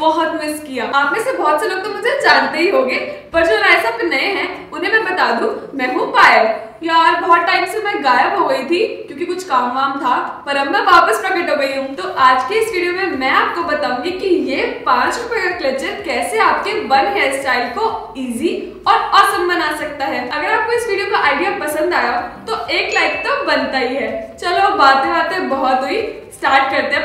बहुत मिस किया। आप में से बहुत से लोग तो मुझे जानते ही होंगे, पर जो राय साहब नए हैं, उन्हें मैं बता दूँ, मैं हूँ पायल। यार, बहुत टाइम से मैं गायब हो गई थी, क्योंकि कुछ काम वाम था, पर अब मैं वापस प्रकट हो गई हूँ। तो आज के इस वीडियो में मैं आपको बताऊँगी कि ये पाँच रुपए का क्लचर कैसे आपके वन हेयर स्टाइल को इजी और औसम बना सकता है। अगर आपको इस वीडियो का आइडिया पसंद आया तो एक लाइक तो बनता ही है। चलो बातें बातें बहुत हुई। स्टार्ट करते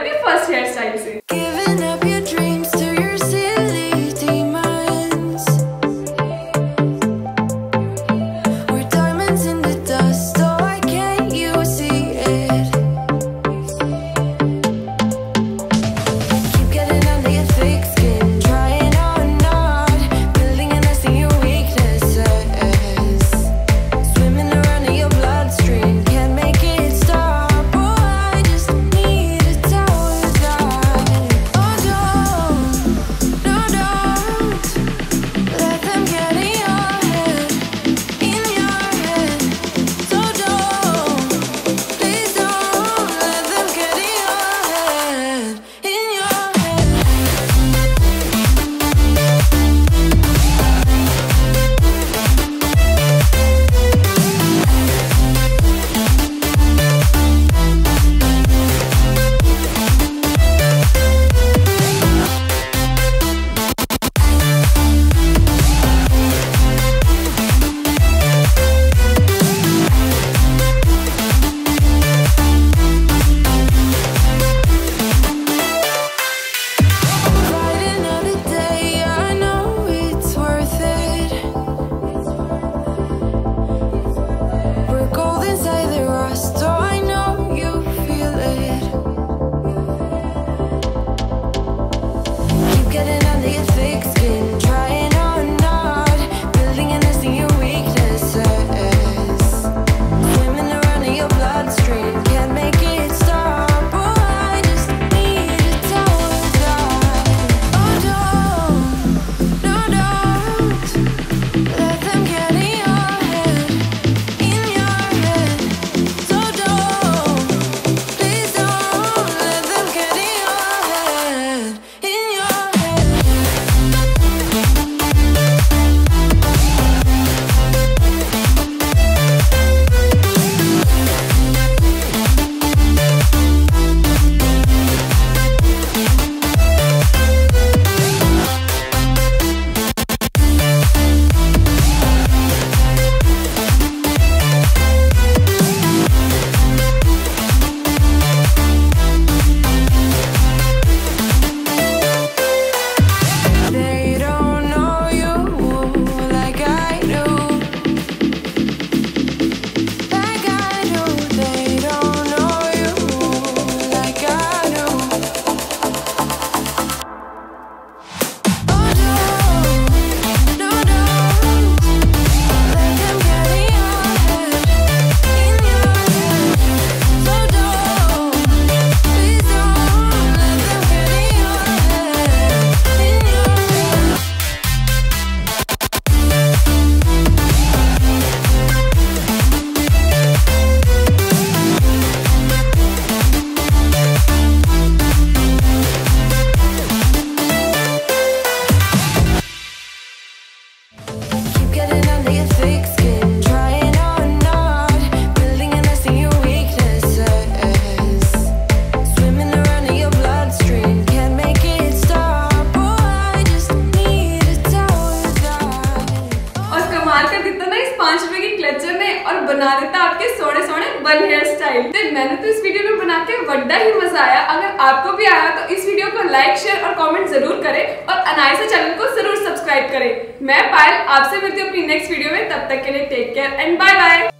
बना देता आपके सोने सोने बन हेयर स्टाइल तो मैंने तो इस वीडियो में बना के बड़ा ही मज़ा आया। अगर आपको भी आया तो इस वीडियो को लाइक शेयर और कॉमेंट ज़रूर करे और अनायसा चैनल को ज़रूर सब्सक्राइब करें। मैं पायल आपसे मिलती हूँ अपनी नेक्स्ट वीडियो में। तब तक के लिए take care and bye bye